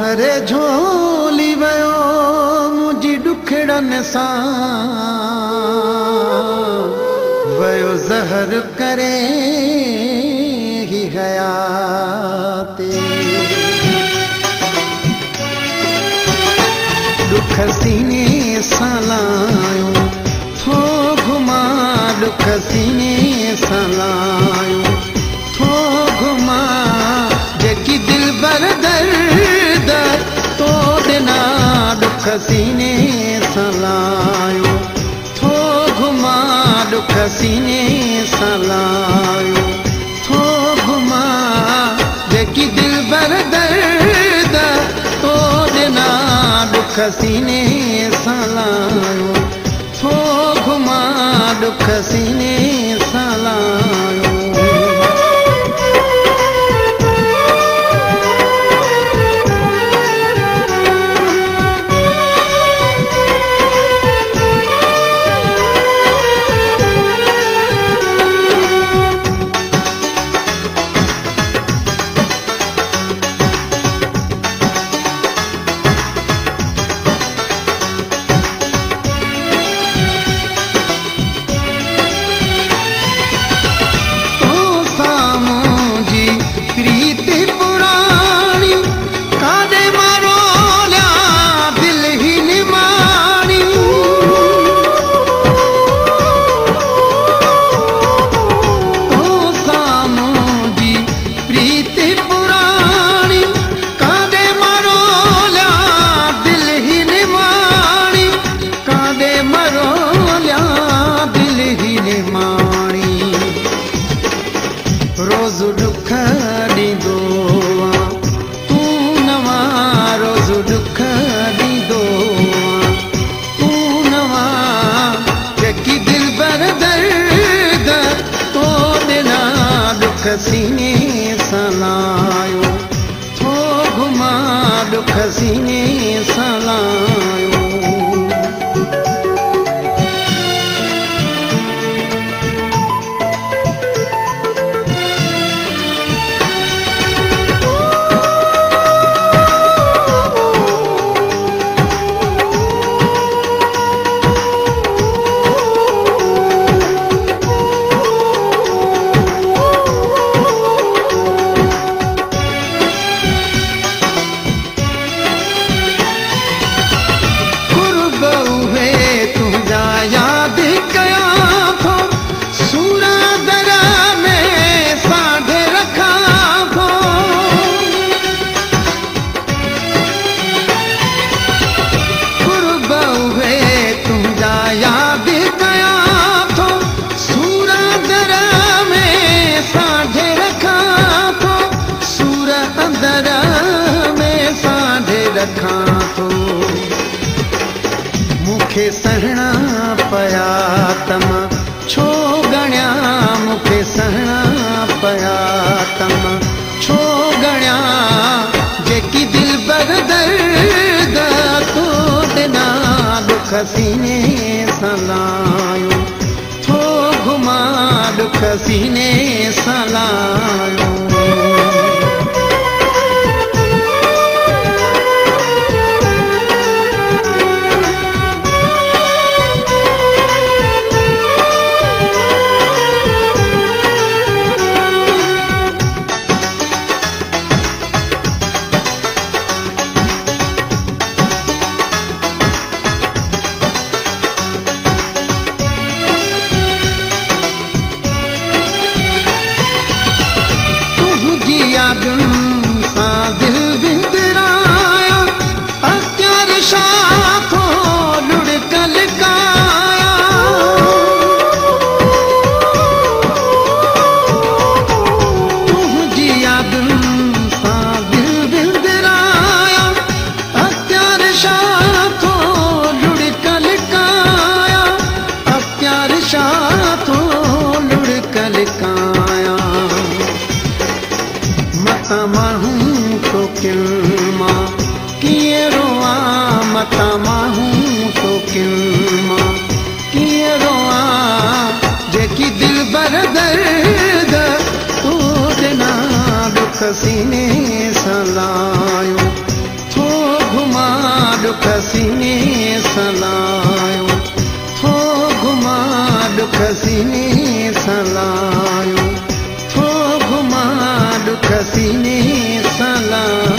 ڀري جهولي ويو منهنجي ڏکڙن سان. ويو زهر ڪري ڏک سيني سان سيني سان لايو ٿو گهما ڏک سيني سان لايو ٿو گهما جيڪي دل بر درد ڏنا ڏک سيني سان لايو ٿو گهما ڏک سيني سيني سان لايو ٿو گهما ڏک سيني سان لايو مون کي سهڻا پيا تم. ڇو گڻيا مون کي سهڻا پيا تم. ڇو گڻيا جيڪي دل بر درد تو ڏنا ڏک سيني سان لايو ٿو گهما ڏک سيني سان سيني سلايو. ٿو گهما دک سيني سلايو. ٿو گهما دک سيني سلايو. ٿو گهما دک سيني سلايو